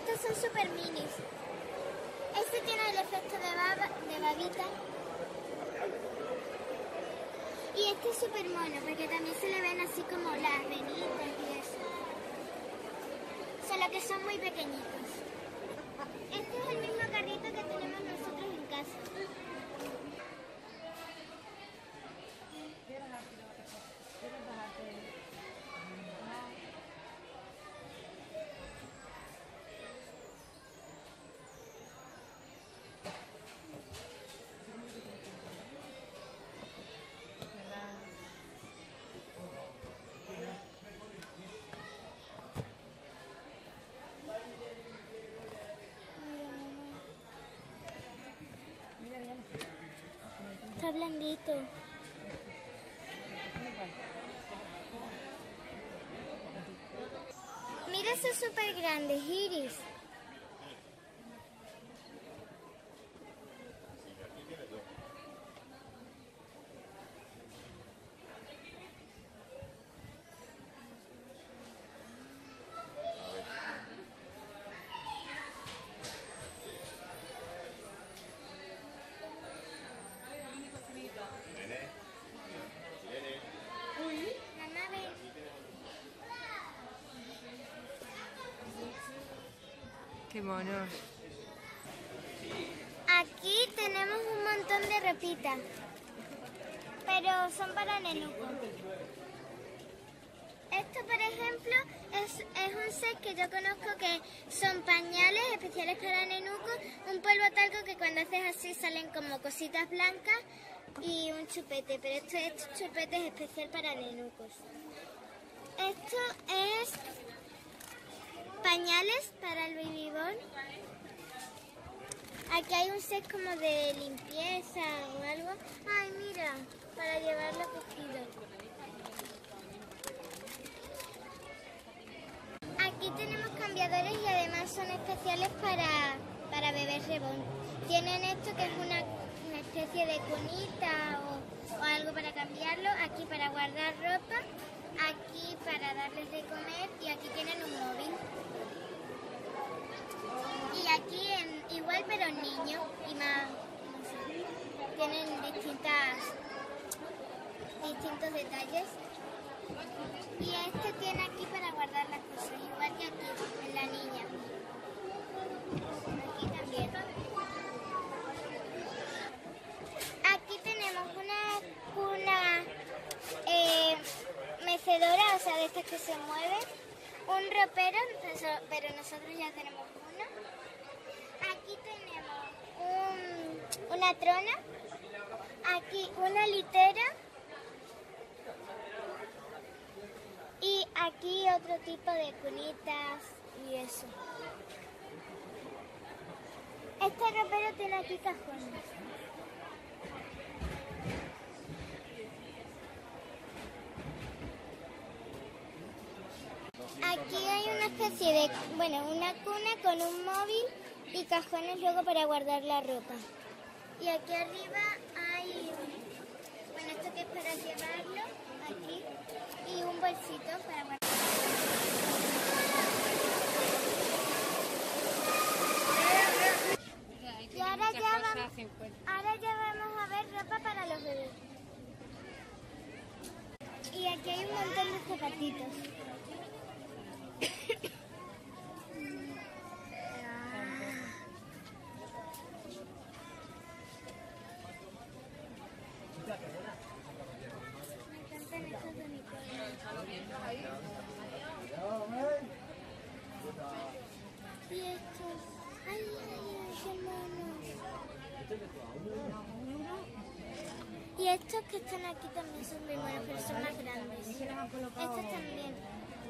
son super minis. Este tiene el efecto de, baba, de babita. Y este es súper mono, porque también se le ven así como las venitas y eso. Solo que son muy pequeñitos. Este es el mismo carrito que tenemos nosotros en casa. Blandito. Mira esos súper grandes iris. Mamá, ven. Qué monos. Aquí tenemos un montón de ropita, pero son para nenuco. Esto, por ejemplo, es, es un set que yo conozco que son pañales especiales para nenuco, un polvo talco que cuando haces así salen como cositas blancas y un chupete, pero esto, este chupete es especial para nenucos. Esto es para el baby born. Aquí hay un set como de limpieza o algo. Ay, mira, para llevarlo cogido. Aquí tenemos cambiadores y además son especiales para, para bebés rebón. Tienen esto que es una, una especie de cunita o algo para cambiarlo. Aquí para guardar ropa. Aquí para darles de comer y aquí tienen un móvil. Y aquí igual pero en niño y más, tienen distintas, distintos detalles. Y este tiene aquí para guardar las cosas, igual que aquí, en la niña. Aquí también. Aquí tenemos una cuna eh, mecedora, o sea, de estas que se mueven. Un ropero, pero- nosotros ya tenemos uno. Aquí tenemos un- una trona. Aquí una litera. Y aquí otro tipo de cunitas y eso. Este ropero tiene aquí cajones. Aquí hay una especie de, bueno, una cuna con un móvil y cajones luego para guardar la ropa. Y aquí arriba hay, bueno, esto que es para llevarlo, aquí, y un bolsito para guardar. Y ahora ya, vamos, ahora ya vamos a ver ropa para los bebés. Y aquí hay un montón de zapatitos. Me encantan estos unicornios. Y estos. Ay, ay, ay, qué monos. Y estos que están aquí también son pero son más grandes. Estos también.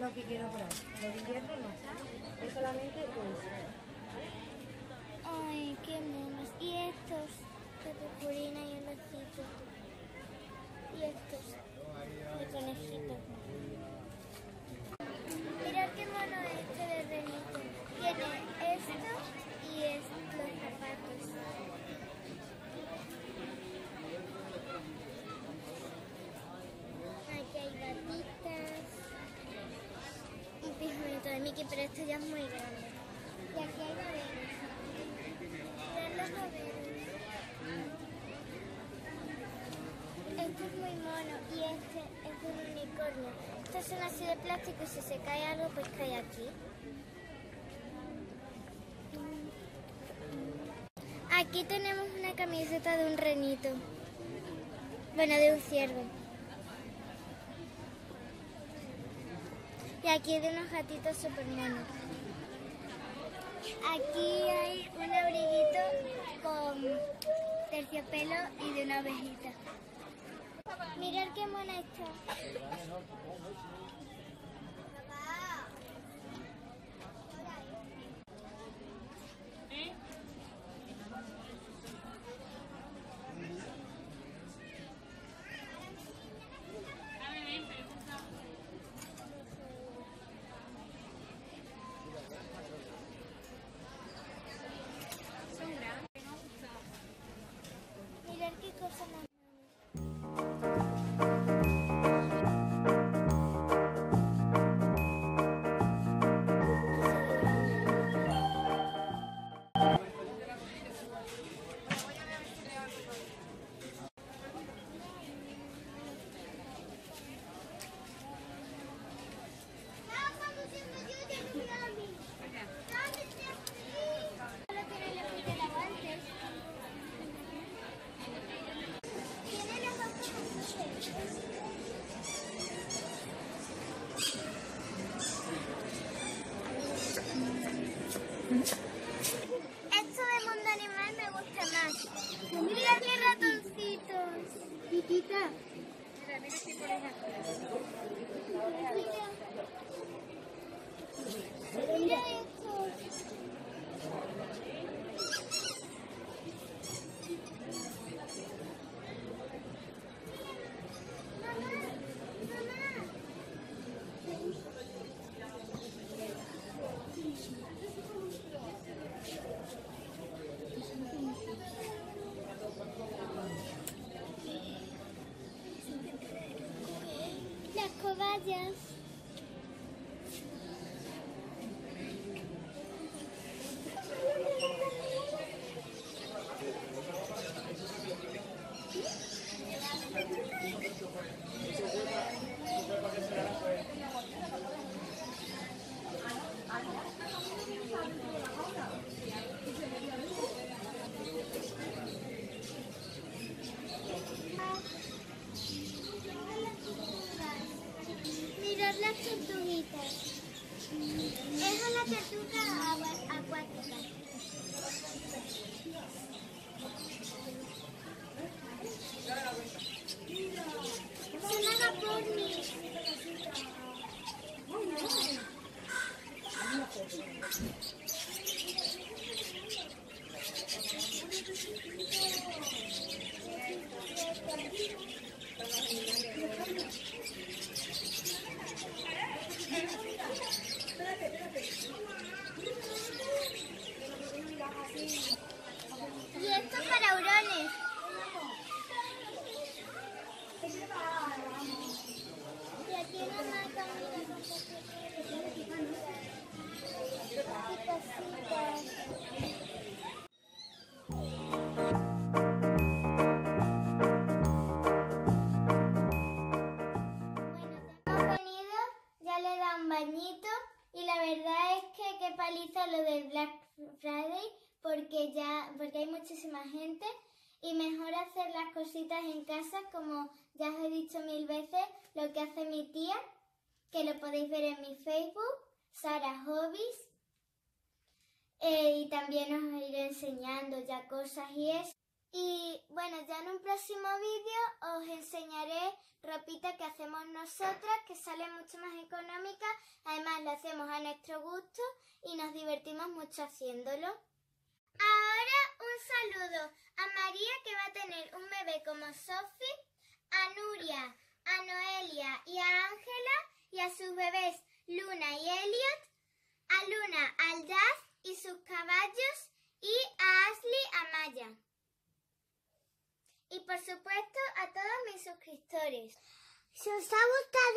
lo que quiero probar. Los de invierno no. Es solamente dulce. Ay, qué monos. Y estos de purpurina y un osito. Y estos de conejito. Mirad qué mono este de renito. Tiene esto y estos zapatos. Aquí hay batitas. Un pijamito de Mickey, pero esto ya es muy grande. Y aquí hay. Mirad los baberos. Este es muy mono y este es un unicornio. Estos son así de plástico y si se cae algo, pues cae aquí. Aquí tenemos una camiseta de un renito. Bueno, de un ciervo. Y aquí de unos gatitos super monos. Aquí hay un abriguito con terciopelo y de una abejita. Mirad qué mona está. Yes. Mirad las tortuguitas. Es una tortuga acuática. Son agapornis. Y y la verdad es que qué paliza lo del Black Friday porque ya porque hay muchísima gente y mejor hacer las cositas en casa como ya os he dicho mil veces lo que hace mi tía que lo podéis ver en mi Facebook Sara Hobbies. Eh, y también os iré enseñando ya cosas y eso y bueno, ya en un próximo vídeo os enseñaré ropita que hacemos nosotras, que sale mucho más económica. Además, lo hacemos a nuestro gusto y nos divertimos mucho haciéndolo. Ahora un saludo a María que va a tener un bebé como Sophie, a Nuria, a Noelia y a Ángela y a sus bebés Luna y Elliot, a Luna, al Jazz y sus caballos y a Ashley Amaya. Y por supuesto a todos mis suscriptores. Si os ha gustado